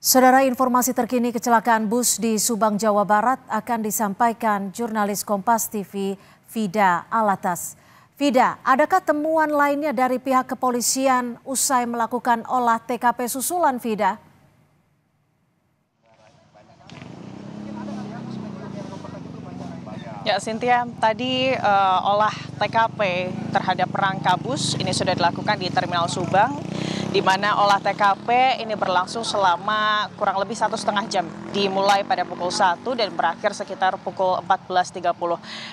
Saudara informasi terkini kecelakaan bus di Subang, Jawa Barat akan disampaikan jurnalis Kompas TV Vida Alatas. Vida, adakah temuan lainnya dari pihak kepolisian usai melakukan olah TKP susulan Vida? Ya, Cynthia, tadi uh, olah TKP terhadap rangka bus ini sudah dilakukan di Terminal Subang, di mana olah TKP ini berlangsung selama kurang lebih satu setengah jam, dimulai pada pukul 1 dan berakhir sekitar pukul 14.30.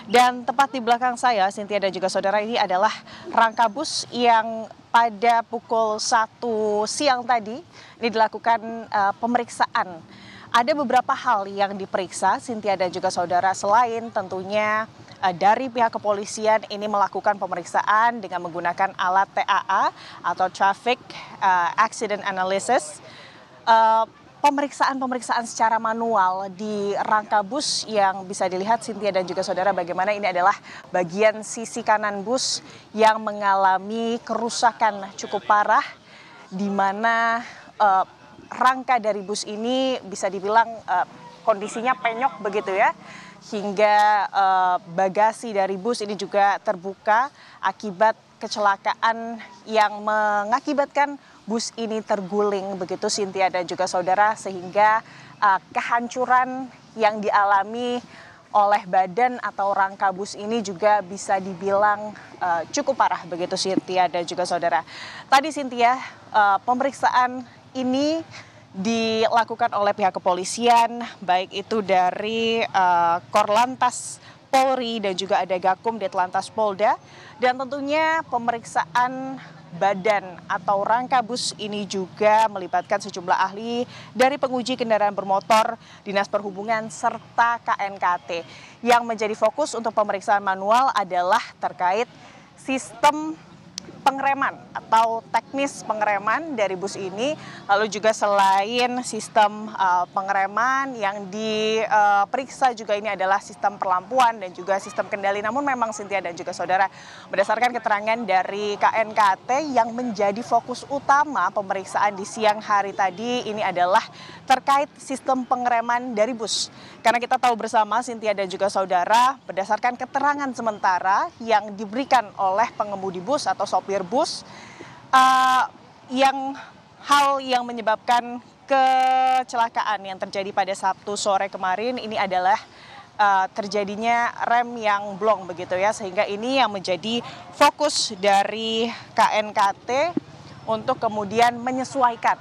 Dan tepat di belakang saya, Cynthia dan juga saudara, ini adalah rangka bus yang pada pukul 1 siang tadi ini dilakukan uh, pemeriksaan ada beberapa hal yang diperiksa Cynthia dan juga saudara selain tentunya dari pihak kepolisian ini melakukan pemeriksaan dengan menggunakan alat TAA atau Traffic uh, Accident Analysis. Uh, pemeriksaan-pemeriksaan secara manual di rangka bus yang bisa dilihat Cynthia dan juga saudara bagaimana ini adalah bagian sisi kanan bus yang mengalami kerusakan cukup parah di mana uh, rangka dari bus ini bisa dibilang uh, kondisinya penyok begitu ya hingga uh, bagasi dari bus ini juga terbuka akibat kecelakaan yang mengakibatkan bus ini terguling begitu Cynthia dan juga saudara sehingga uh, kehancuran yang dialami oleh badan atau rangka bus ini juga bisa dibilang uh, cukup parah begitu Cynthia dan juga saudara. Tadi Cynthia uh, pemeriksaan ini dilakukan oleh pihak kepolisian, baik itu dari uh, Korlantas Polri dan juga ada Gakum di Atlantas Polda. Dan tentunya pemeriksaan badan atau rangka bus ini juga melibatkan sejumlah ahli dari penguji kendaraan bermotor, Dinas Perhubungan, serta KNKT. Yang menjadi fokus untuk pemeriksaan manual adalah terkait sistem pengereman atau teknis pengereman dari bus ini. Lalu juga selain sistem uh, pengereman yang diperiksa juga ini adalah sistem perlampuan dan juga sistem kendali. Namun memang Sintia dan juga saudara berdasarkan keterangan dari KNKT yang menjadi fokus utama pemeriksaan di siang hari tadi ini adalah terkait sistem pengereman dari bus. Karena kita tahu bersama Sintia dan juga saudara berdasarkan keterangan sementara yang diberikan oleh pengemudi bus atau sopir supir bus uh, yang hal yang menyebabkan kecelakaan yang terjadi pada Sabtu sore kemarin ini adalah uh, terjadinya rem yang blong begitu ya sehingga ini yang menjadi fokus dari KNKT untuk kemudian menyesuaikan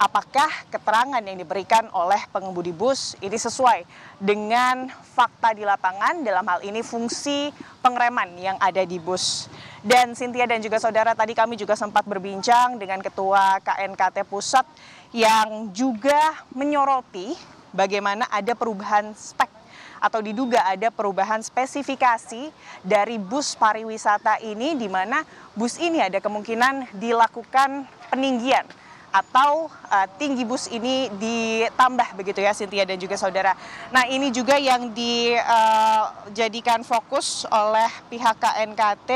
apakah keterangan yang diberikan oleh pengemudi bus ini sesuai dengan fakta di lapangan dalam hal ini fungsi pengereman yang ada di bus. Dan Cynthia dan juga saudara tadi kami juga sempat berbincang dengan Ketua KNKT Pusat yang juga menyoroti bagaimana ada perubahan spek atau diduga ada perubahan spesifikasi dari bus pariwisata ini di mana bus ini ada kemungkinan dilakukan peninggian atau uh, tinggi bus ini ditambah begitu ya Cynthia dan juga saudara. Nah ini juga yang dijadikan uh, fokus oleh pihak KNKT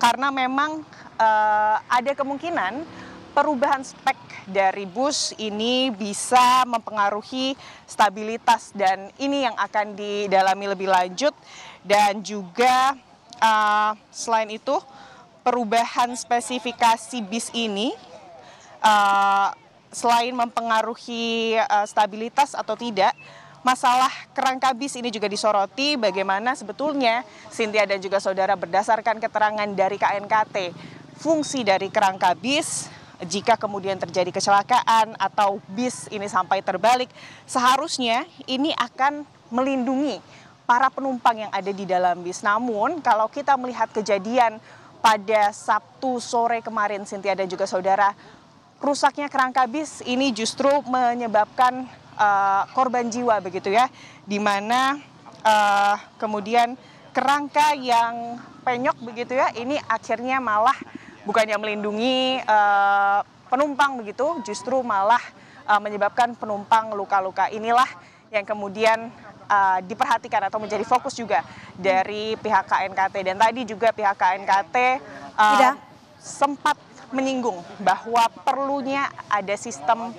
karena memang uh, ada kemungkinan perubahan spek dari bus ini bisa mempengaruhi stabilitas dan ini yang akan didalami lebih lanjut dan juga uh, selain itu perubahan spesifikasi bis ini uh, selain mempengaruhi uh, stabilitas atau tidak masalah kerangka bis ini juga disoroti bagaimana sebetulnya Cynthia dan juga saudara berdasarkan keterangan dari KNKT fungsi dari kerangka bis jika kemudian terjadi kecelakaan atau bis ini sampai terbalik seharusnya ini akan melindungi para penumpang yang ada di dalam bis. Namun kalau kita melihat kejadian pada Sabtu sore kemarin Cynthia dan juga saudara rusaknya kerangka bis ini justru menyebabkan uh, korban jiwa begitu ya, di mana uh, kemudian kerangka yang penyok begitu ya, ini akhirnya malah bukannya melindungi uh, penumpang begitu, justru malah uh, menyebabkan penumpang luka-luka. Inilah yang kemudian uh, diperhatikan atau menjadi fokus juga dari pihak KNKT dan tadi juga pihak KNKT uh, sempat menyinggung bahwa perlunya ada sistem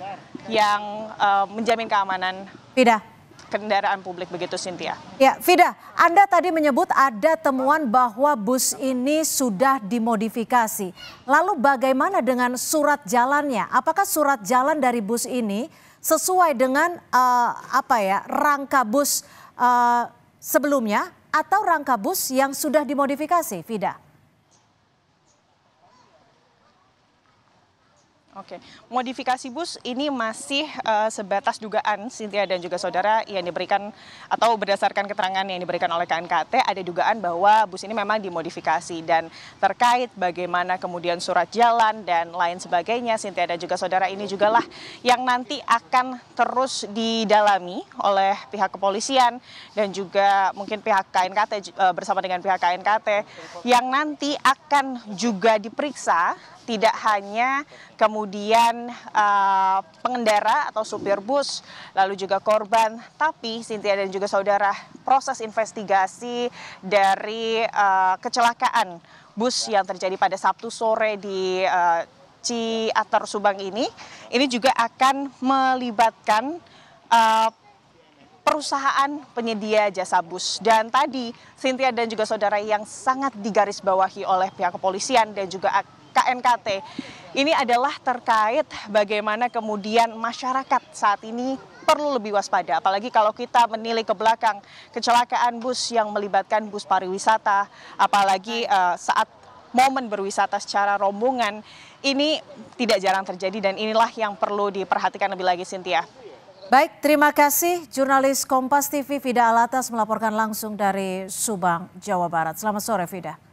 yang uh, menjamin keamanan. Fida kendaraan publik begitu Cynthia. Ya, Vida, Anda tadi menyebut ada temuan bahwa bus ini sudah dimodifikasi. Lalu bagaimana dengan surat jalannya? Apakah surat jalan dari bus ini sesuai dengan uh, apa ya rangka bus uh, sebelumnya atau rangka bus yang sudah dimodifikasi, Vida? Oke, modifikasi bus ini masih uh, sebatas dugaan Cynthia dan juga saudara yang diberikan atau berdasarkan keterangan yang diberikan oleh KNKT ada dugaan bahwa bus ini memang dimodifikasi. Dan terkait bagaimana kemudian surat jalan dan lain sebagainya Cynthia dan juga saudara ini juga lah yang nanti akan terus didalami oleh pihak kepolisian dan juga mungkin pihak KNKT uh, bersama dengan pihak KNKT yang nanti akan juga diperiksa tidak hanya kemudian uh, pengendara atau supir bus, lalu juga korban, tapi Sintia dan juga saudara proses investigasi dari uh, kecelakaan bus yang terjadi pada Sabtu sore di uh, Ciater Subang ini, ini juga akan melibatkan uh, perusahaan penyedia jasa bus. Dan tadi Cynthia dan juga saudara yang sangat digarisbawahi oleh pihak kepolisian dan juga KNKT. Ini adalah terkait bagaimana kemudian masyarakat saat ini perlu lebih waspada. Apalagi kalau kita menilai ke belakang kecelakaan bus yang melibatkan bus pariwisata, apalagi uh, saat momen berwisata secara rombongan ini tidak jarang terjadi dan inilah yang perlu diperhatikan lebih lagi Cynthia. Baik, terima kasih jurnalis Kompas TV Vida Alatas melaporkan langsung dari Subang, Jawa Barat. Selamat sore Vida.